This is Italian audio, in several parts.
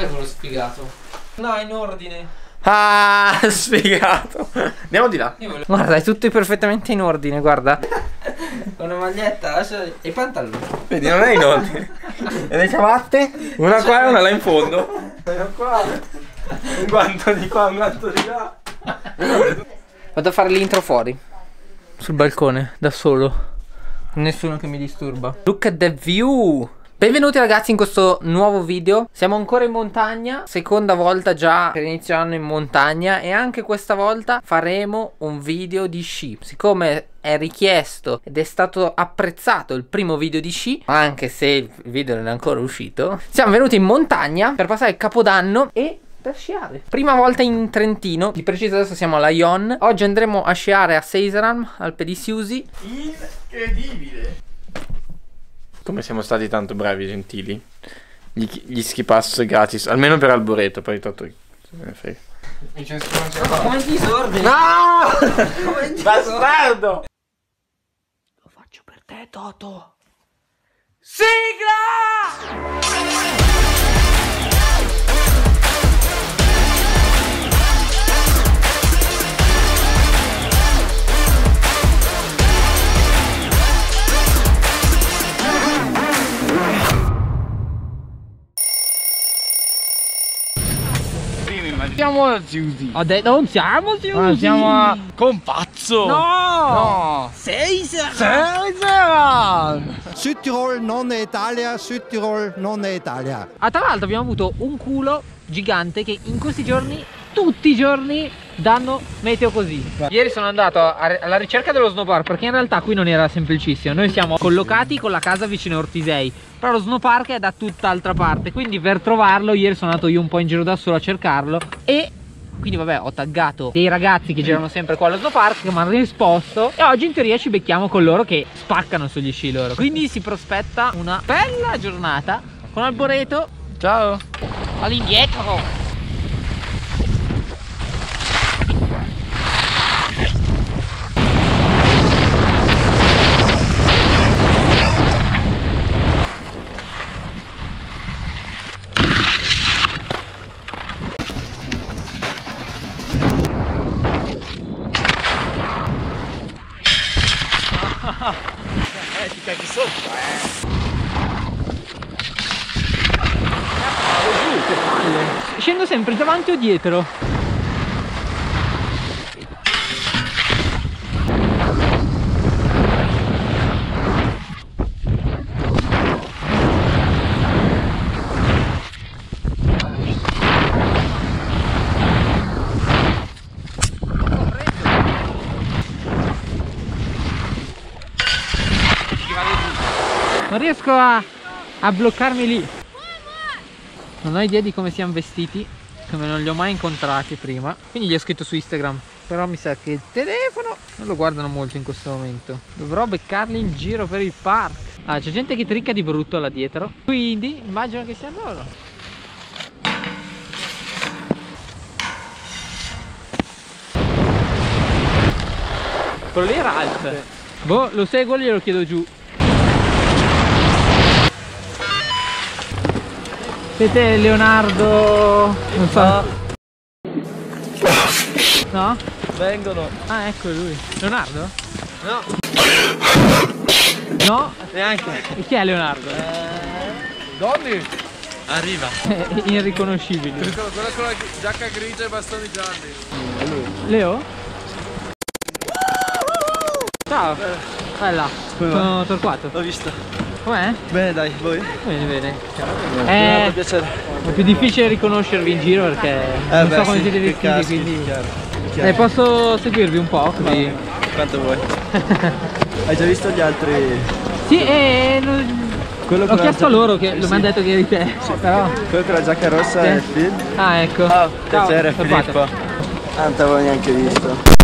Ecco lo sfigato. No, in ordine. Ah, sfigato. Andiamo di là. Guarda, è tutto perfettamente in ordine, guarda. Una maglietta, lascia... e i pantaloni. Vedi, non è in ordine. E le ciabatte? Una qua e una là in fondo. Una qua. Un guanto di qua, un guanto di là. Vado a fare l'intro fuori. Sul balcone, da solo. Nessuno che mi disturba. Look at the view. Benvenuti ragazzi in questo nuovo video. Siamo ancora in montagna Seconda volta già per inizio anno in montagna E anche questa volta faremo un video di sci. Siccome è richiesto ed è stato apprezzato il primo video di sci Anche se il video non è ancora uscito Siamo venuti in montagna per passare il capodanno E per sciare. Prima volta in Trentino Di preciso adesso siamo alla Ion. Oggi andremo a sciare a Seisaram Al Pedisiusi Incredibile. Come siamo stati tanto bravi e gentili. Gli, gli ski pass gratis, almeno per Alboreto, poi tanto se ne frega. Come ti sordi? No! Bastardo! Lo faccio per te Toto Siamo a Ziusi. Ho detto non siamo chiusi Ma siamo a Compazzo. No No. Seisaram Südtirol non è Italia, Südtirol non è Italia. Ah, tra l'altro abbiamo avuto un culo gigante che in questi giorni, tutti i giorni, danno meteo così. Ieri sono andato alla ricerca dello snowpark perché in realtà qui non era semplicissimo. Noi siamo collocati con la casa vicino a Ortisei, però lo snowpark è da tutt'altra parte. Quindi per trovarlo ieri sono andato io un po' in giro da solo a cercarlo e... Quindi vabbè ho taggato dei ragazzi che girano sempre qua allo snowpark che mi hanno risposto E oggi in teoria ci becchiamo con loro che spaccano sugli sci loro Quindi si prospetta una bella giornata con Alboreto Ciao. all'indietro Eh, ti caghi sotto. Scendo sempre davanti o dietro? Non riesco a, a bloccarmi lì Non ho idea di come siamo vestiti Come non li ho mai incontrati prima Quindi gli ho scritto su Instagram. Però mi sa che il telefono non lo guardano molto in questo momento. Dovrò beccarli in giro per il park Ah c'è gente che tricca di brutto là dietro. Quindi immagino che siano loro. Quello lì era Alf. Boh lo seguo glielo chiedo giù Siete Leonardo... non so... No? Vengono. Ah ecco lui. Leonardo? No. No? Neanche. E chi è Leonardo? Donny. Arriva. È irriconoscibile. Quella con la giacca grigia e i bastoni gialli. Leo? Ciao. Bella. Sono Torquato. L'ho visto. Com'è? Bene dai, voi? Bene, bene. Eh, È, piacere. è più difficile riconoscervi in giro perché Eh non beh, so come sì, siete vestiti, caschi, quindi... chiaro, Eh, chiaro. posso seguirvi un po' così? Quanto vuoi. Hai già visto gli altri? Sì, e... non- Quello Ho chiesto a loro che Sì, lo sì. mi hanno detto che eri te. Però... Quello con la giacca rossa Sì. è Phil. Ah, ecco. Ciao, Ciao, piacere Torquato. Filippo. Ah, non t'avevo neanche visto.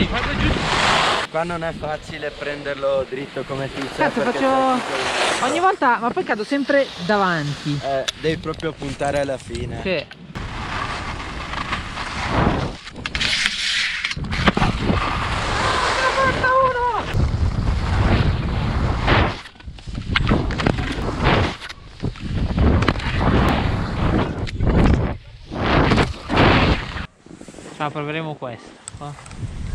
Sì, guarda giù. Qua non è facile prenderlo dritto come tizio. Certo, Cazzo, faccio... Ogni volta, ma poi cado sempre davanti. Eh, devi proprio puntare alla fine. Sì. Ah, ah proveremo questo. Qua.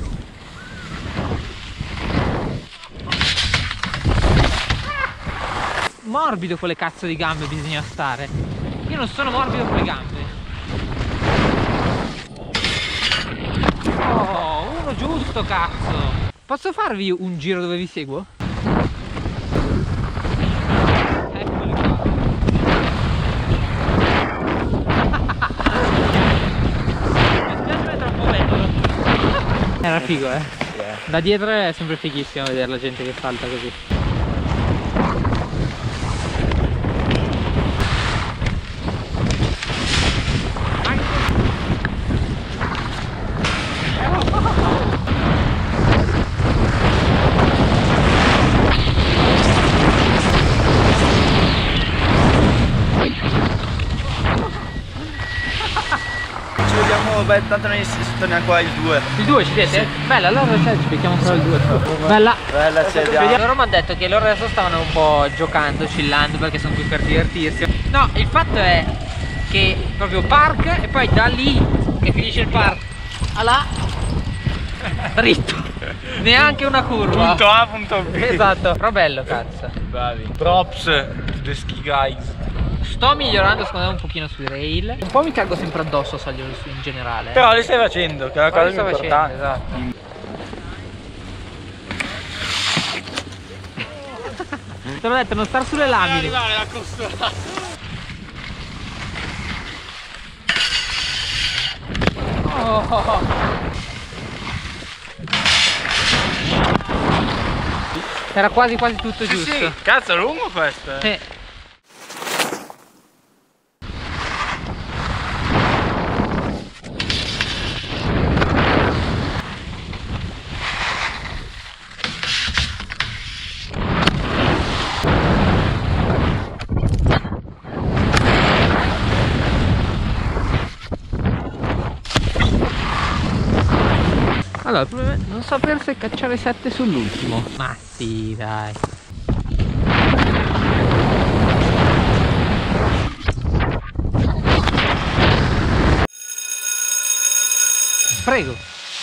Morbido con le cazzo di gambe bisogna stare. Io non sono morbido con le gambe. Oh, uno giusto cazzo. Posso farvi un giro dove vi seguo? Era figo eh. Da dietro è sempre fighissimo vedere la gente che salta così. Ci vediamo, beh, tanto noi si torniamo qua il 2. Il 2 ci siete? Bella, allora cioè, ci becchiamo solo il 2. Bella. Bella, ci vediamo. Loro mi hanno detto che loro adesso stavano un po' giocando, chillando perché sono qui per divertirsi. No, il fatto è che proprio park e poi da lì che finisce il park a là dritto. Neanche una curva. Punto A, punto B. Esatto, però bello cazzo. Bravi. Props the ski guys. Sto migliorando secondo me un pochino sui rail. Un po' mi cago sempre addosso sugli su in generale. Però li stai facendo, che è una Però cosa sto importante. esatto. Te l'ho detto, non star sulle lamine. la. Oh. Era quasi quasi tutto giusto. Sì, cazzo è lungo questo. eh. Sì. Allora, non saper se cacciare 7 sull'ultimo. Ma sì, dai. Prego,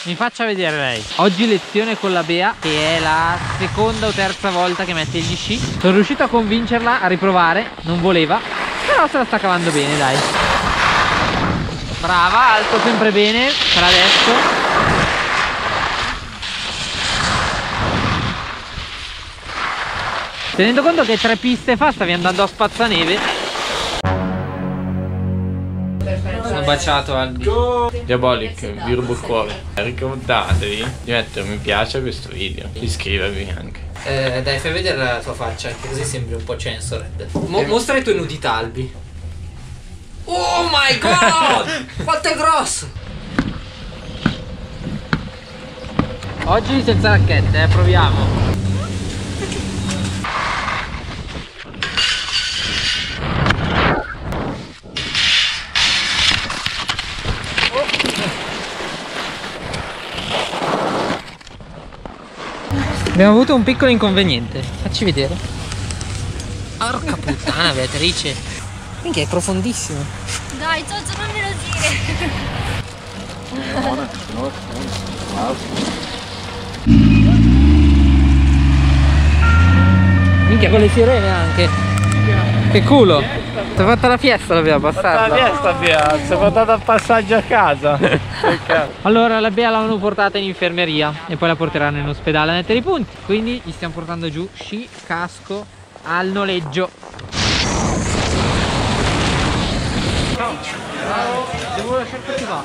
mi faccia vedere lei. Oggi lezione con la Bea, che è la seconda o terza volta che mette gli sci. Sono riuscito a convincerla a riprovare, non voleva, però se la sta cavando bene, dai. Brava, alto sempre bene, per adesso. Tenendo conto che tre piste fa stavi andando a spazzaneve. Sono baciato Albi. Diabolic, vi rubo il cuore. Ricordatevi di mettere mi piace a questo video. Iscrivervi anche. Eh, dai, fai vedere la tua faccia, che così sembri un po' censored. Mo- mostra le tue nudità, Albi. Oh my god! Quanto è grosso! Oggi senza racchette, eh, proviamo. Abbiamo avuto un piccolo inconveniente. Facci vedere. Porca puttana, Beatrice. Minchia, è profondissimo. Dai, Giorgio, non me lo dire. Minchia, con le sirene anche. Che culo. Ti ha fatta la fiesta La passarla. fiesta via, si è portata a passaggio a casa. Allora la Bea l'hanno portata in infermeria e poi la porteranno in ospedale a mettere i punti. Quindi gli stiamo portando giù sci, casco al noleggio. Ciao. Devo lasciarti va.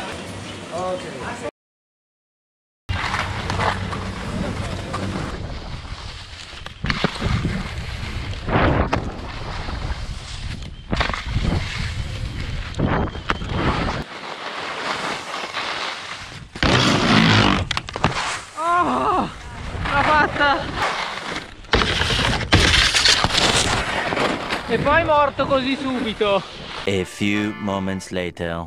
Oh, l'ha fatta! E morto così subito. A few moments later.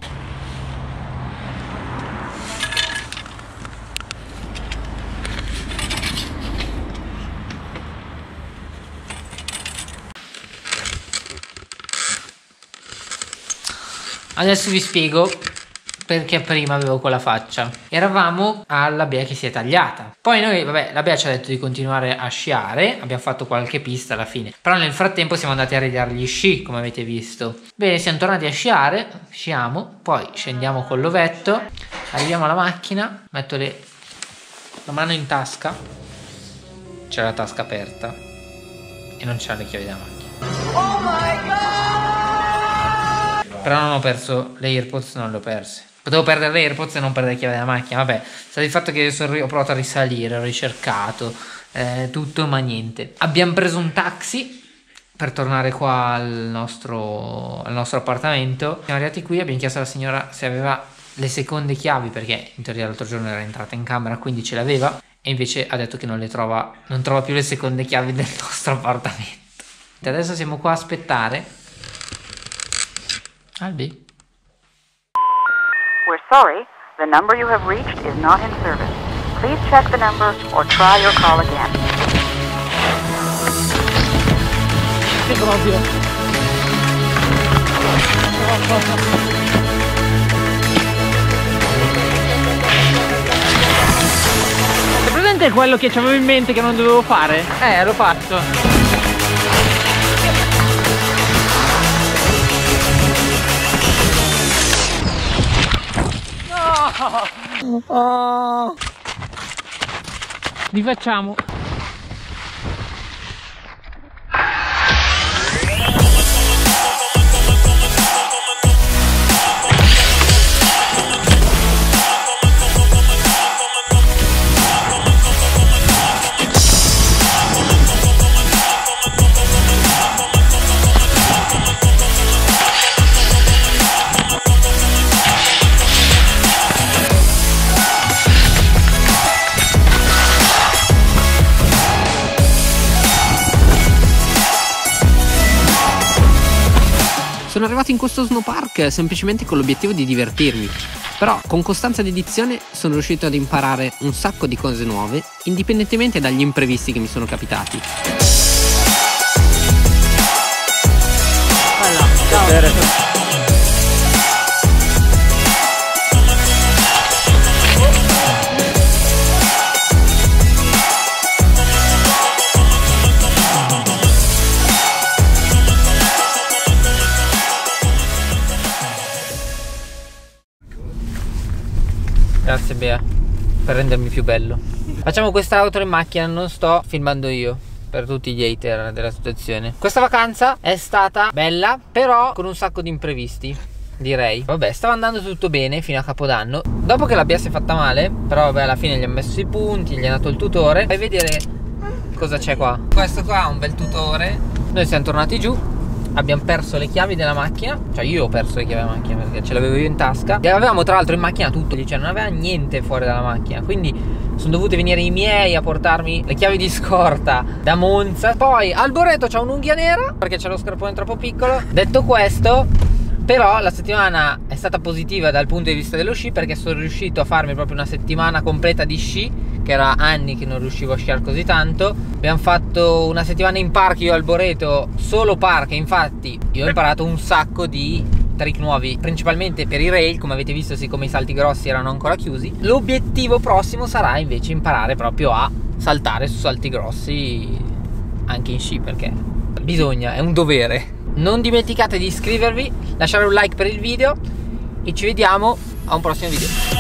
Adesso vi spiego perché prima avevo quella faccia. Eravamo alla Bea che si è tagliata. Poi noi, vabbè, la Bea ci ha detto di continuare a sciare, abbiamo fatto qualche pista alla fine. Però nel frattempo siamo andati a rigliare gli sci, come avete visto. Bene, siamo tornati a sciare, sciamo, poi scendiamo con l'ovetto, arriviamo alla macchina, metto le... la mano in tasca, c'è la tasca aperta e non c'ha le chiavi della macchina. Oh my god! Però non ho perso le AirPods, non le ho perse. Potevo perdere le AirPods e non perdere le chiavi della macchina. Vabbè, sta di fatto che ho provato a risalire, ho ricercato eh, tutto, ma niente. Abbiamo preso un taxi per tornare qua al nostro, al nostro appartamento. Siamo arrivati qui, abbiamo chiesto alla signora se aveva le seconde chiavi, perché in teoria l'altro giorno era entrata in camera, quindi ce l'aveva. E invece ha detto che non le trova, non trova più le seconde chiavi del nostro appartamento. Adesso siamo qua a aspettare. Albi. We're sorry, the number you have reached is not in service. Please check the number or try your call again. È presente quello che avevo in mente che non dovevo fare? Eh, l'ho fatto. Rifacciamo. Sono arrivato in questo snowpark semplicemente con l'obiettivo di divertirmi. Però con costanza di edizione sono riuscito ad imparare un sacco di cose nuove, indipendentemente dagli imprevisti che mi sono capitati. Grazie per rendermi più bello. Facciamo questa outro in macchina, non sto filmando io per tutti gli hater della situazione. Questa vacanza è stata bella, però con un sacco di imprevisti. Direi. Vabbè, stava andando tutto bene fino a Capodanno. Dopo che la Bea si è fatta male, però vabbè, alla fine gli ha messo i punti, gli ha dato il tutore. Fai vedere cosa c'è qua. Questo qua è un bel tutore. Noi siamo tornati giù, abbiamo perso le chiavi della macchina cioè io ho perso le chiavi della macchina perché ce l'avevo io in tasca e avevamo tra l'altro in macchina tutto cioè non aveva niente fuori dalla macchina quindi sono dovuti venire i miei a portarmi le chiavi di scorta da Monza. Poi Alboreto c'ha un'unghia nera perché c'è lo scarpone troppo piccolo. Detto questo però la settimana è stata positiva dal punto di vista dello sci perché sono riuscito a farmi proprio una settimana completa di sci che era anni che non riuscivo a sciare così tanto. Abbiamo fatto una settimana in park io al Boreto solo park infatti io ho imparato un sacco di trick nuovi principalmente per i rail come avete visto siccome i salti grossi erano ancora chiusi. L'obiettivo prossimo sarà invece imparare proprio a saltare su salti grossi anche in sci perché bisogna è un dovere non dimenticate di iscrivervi lasciare un like per il video e ci vediamo a un prossimo video